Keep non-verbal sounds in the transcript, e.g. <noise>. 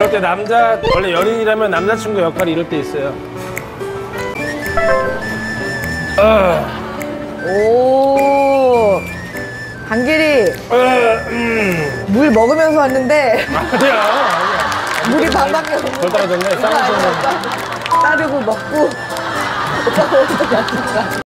이럴 때 남자 원래 연인이라면 남자친구 역할이 이럴 때 있어요. 어, 오. 한길이 어, 아, 음. 물 먹으면서 왔는데 아니야, 아니야. <laughs> 물이 반밖에 없는 덜 떨어졌네. 쌍꺼풀. 따르고 먹고 오빠가 <laughs> 오빠 <laughs>